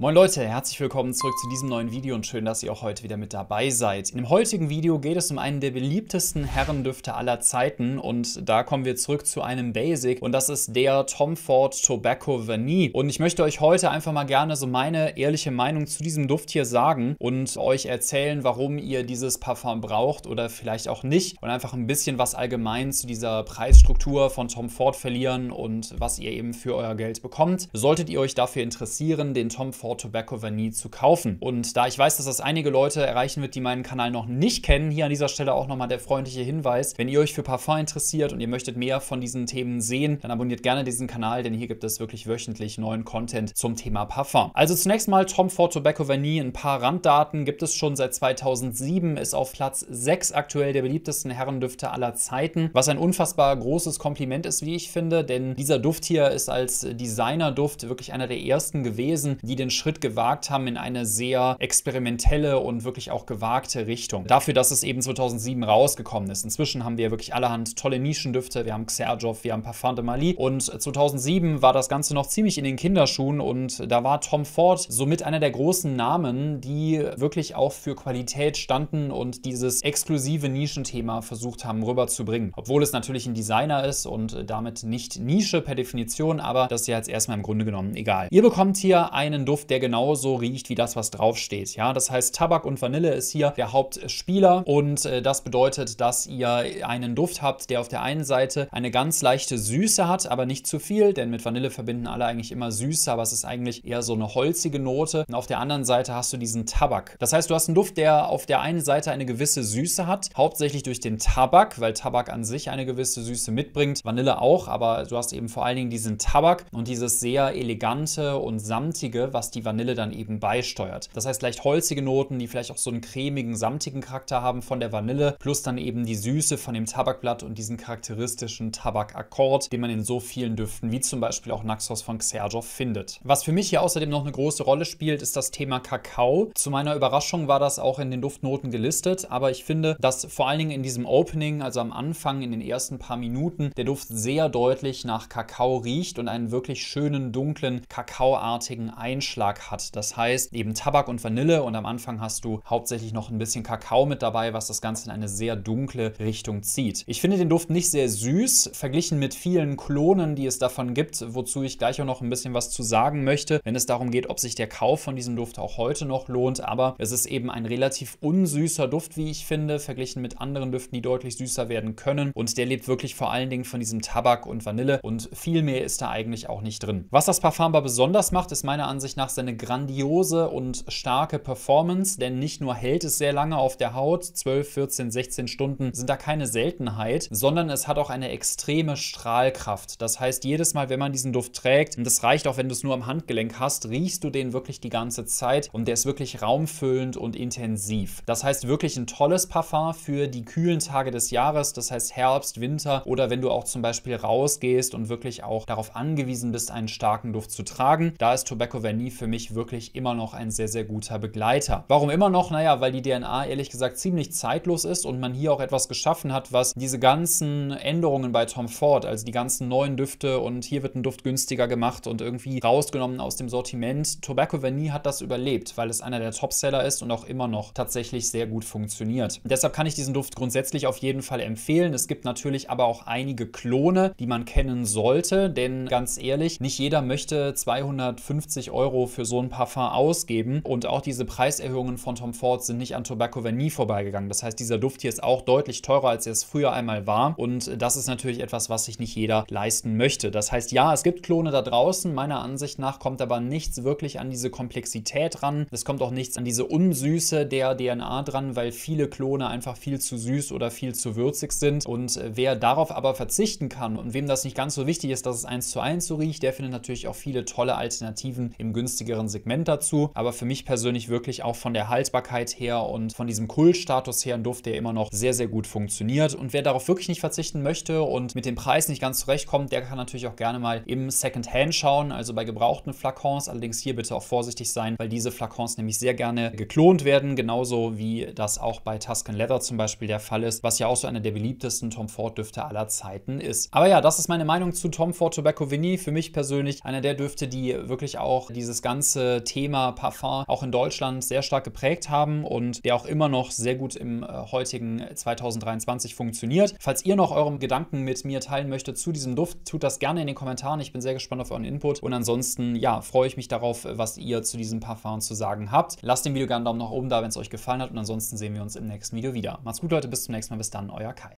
Moin Leute, herzlich willkommen zurück zu diesem neuen Video und schön, dass ihr auch heute wieder mit dabei seid. In dem heutigen Video geht es um einen der beliebtesten Herrendüfte aller Zeiten und da kommen wir zurück zu einem Basic und das ist der Tom Ford Tobacco Vanille. Und ich möchte euch heute einfach mal gerne so meine ehrliche Meinung zu diesem Duft hier sagen und euch erzählen, warum ihr dieses Parfum braucht oder vielleicht auch nicht und einfach ein bisschen was allgemein zu dieser Preisstruktur von Tom Ford verlieren und was ihr eben für euer Geld bekommt. Solltet ihr euch dafür interessieren, den Tom Ford Ford Tobacco Vanille zu kaufen. Und da ich weiß, dass das einige Leute erreichen wird, die meinen Kanal noch nicht kennen, hier an dieser Stelle auch nochmal der freundliche Hinweis. Wenn ihr euch für Parfum interessiert und ihr möchtet mehr von diesen Themen sehen, dann abonniert gerne diesen Kanal, denn hier gibt es wirklich wöchentlich neuen Content zum Thema Parfum. Also zunächst mal Tom Ford Tobacco Vanille. Ein paar Randdaten gibt es schon seit 2007, ist auf Platz 6 aktuell der beliebtesten Herrendüfte aller Zeiten, was ein unfassbar großes Kompliment ist, wie ich finde, denn dieser Duft hier ist als Designerduft wirklich einer der ersten gewesen, die den Schritt gewagt haben in eine sehr experimentelle und wirklich auch gewagte Richtung. Dafür, dass es eben 2007 rausgekommen ist. Inzwischen haben wir wirklich allerhand tolle Nischendüfte. Wir haben Xerjoff, wir haben Parfum de Mali. Und 2007 war das Ganze noch ziemlich in den Kinderschuhen und da war Tom Ford somit einer der großen Namen, die wirklich auch für Qualität standen und dieses exklusive Nischenthema versucht haben rüberzubringen. Obwohl es natürlich ein Designer ist und damit nicht Nische per Definition, aber das ist ja jetzt erstmal im Grunde genommen egal. Ihr bekommt hier einen Duft, der genauso riecht wie das, was draufsteht. Ja, das heißt, Tabak und Vanille ist hier der Hauptspieler und äh, das bedeutet, dass ihr einen Duft habt, der auf der einen Seite eine ganz leichte Süße hat, aber nicht zu viel, denn mit Vanille verbinden alle eigentlich immer Süße, aber es ist eigentlich eher so eine holzige Note. Und auf der anderen Seite hast du diesen Tabak. Das heißt, du hast einen Duft, der auf der einen Seite eine gewisse Süße hat, hauptsächlich durch den Tabak, weil Tabak an sich eine gewisse Süße mitbringt. Vanille auch, aber du hast eben vor allen Dingen diesen Tabak und dieses sehr elegante und samtige, was die Vanille dann eben beisteuert. Das heißt, leicht holzige Noten, die vielleicht auch so einen cremigen, samtigen Charakter haben von der Vanille, plus dann eben die Süße von dem Tabakblatt und diesen charakteristischen Tabakakkord, den man in so vielen Düften, wie zum Beispiel auch Naxos von Xerjoff, findet. Was für mich hier außerdem noch eine große Rolle spielt, ist das Thema Kakao. Zu meiner Überraschung war das auch in den Duftnoten gelistet, aber ich finde, dass vor allen Dingen in diesem Opening, also am Anfang, in den ersten paar Minuten, der Duft sehr deutlich nach Kakao riecht und einen wirklich schönen, dunklen, kakaoartigen Einschlag Geschmack hat. Das heißt eben Tabak und Vanille und am Anfang hast du hauptsächlich noch ein bisschen Kakao mit dabei, was das Ganze in eine sehr dunkle Richtung zieht. Ich finde den Duft nicht sehr süß, verglichen mit vielen Klonen, die es davon gibt, wozu ich gleich auch noch ein bisschen was zu sagen möchte, wenn es darum geht, ob sich der Kauf von diesem Duft auch heute noch lohnt. Aber es ist eben ein relativ unsüßer Duft, wie ich finde, verglichen mit anderen Düften, die deutlich süßer werden können. Und der lebt wirklich vor allen Dingen von diesem Tabak und Vanille und viel mehr ist da eigentlich auch nicht drin. Was das Parfum aber besonders macht, ist meiner Ansicht nach seine grandiose und starke Performance, denn nicht nur hält es sehr lange auf der Haut, 12, 14, 16 Stunden sind da keine Seltenheit, sondern es hat auch eine extreme Strahlkraft. Das heißt, jedes Mal, wenn man diesen Duft trägt, und das reicht auch, wenn du es nur am Handgelenk hast, riechst du den wirklich die ganze Zeit und der ist wirklich raumfüllend und intensiv. Das heißt, wirklich ein tolles Parfum für die kühlen Tage des Jahres, das heißt Herbst, Winter oder wenn du auch zum Beispiel rausgehst und wirklich auch darauf angewiesen bist, einen starken Duft zu tragen. Da ist Tobacco Vanille für mich wirklich immer noch ein sehr, sehr guter Begleiter. Warum immer noch? Naja, weil die DNA ehrlich gesagt ziemlich zeitlos ist und man hier auch etwas geschaffen hat, was diese ganzen Änderungen bei Tom Ford, also die ganzen neuen Düfte und hier wird ein Duft günstiger gemacht und irgendwie rausgenommen aus dem Sortiment. Tobacco Vanille hat das überlebt, weil es einer der Topseller ist und auch immer noch tatsächlich sehr gut funktioniert. Deshalb kann ich diesen Duft grundsätzlich auf jeden Fall empfehlen. Es gibt natürlich aber auch einige Klone, die man kennen sollte, denn ganz ehrlich, nicht jeder möchte 250 Euro für so ein Parfum ausgeben. Und auch diese Preiserhöhungen von Tom Ford sind nicht an Tobacco Vanille vorbeigegangen. Das heißt, dieser Duft hier ist auch deutlich teurer, als er es früher einmal war. Und das ist natürlich etwas, was sich nicht jeder leisten möchte. Das heißt, ja, es gibt Klone da draußen. Meiner Ansicht nach kommt aber nichts wirklich an diese Komplexität ran. Es kommt auch nichts an diese Unsüße der DNA dran, weil viele Klone einfach viel zu süß oder viel zu würzig sind. Und wer darauf aber verzichten kann und wem das nicht ganz so wichtig ist, dass es eins zu eins so riecht, der findet natürlich auch viele tolle Alternativen im günstigeren Segment dazu. Aber für mich persönlich wirklich auch von der Haltbarkeit her und von diesem Kultstatus her ein Duft, der immer noch sehr, sehr gut funktioniert. Und wer darauf wirklich nicht verzichten möchte und mit dem Preis nicht ganz zurechtkommt, der kann natürlich auch gerne mal im Secondhand schauen, also bei gebrauchten Flakons. Allerdings hier bitte auch vorsichtig sein, weil diese Flakons nämlich sehr gerne geklont werden, genauso wie das auch bei Tuscan Leather zum Beispiel der Fall ist, was ja auch so einer der beliebtesten Tom Ford Düfte aller Zeiten ist. Aber ja, das ist meine Meinung zu Tom Ford Tobacco Vanille. Für mich persönlich einer der Düfte, die wirklich auch dieses ganze ganze Thema Parfum auch in Deutschland sehr stark geprägt haben und der auch immer noch sehr gut im äh, heutigen 2023 funktioniert. Falls ihr noch eure Gedanken mit mir teilen möchtet zu diesem Duft, tut das gerne in den Kommentaren. Ich bin sehr gespannt auf euren Input und ansonsten, ja, freue ich mich darauf, was ihr zu diesem Parfum zu sagen habt. Lasst dem Video gerne einen Daumen nach oben da, wenn es euch gefallen hat und ansonsten sehen wir uns im nächsten Video wieder. Macht's gut, Leute, bis zum nächsten Mal. Bis dann, euer Kai.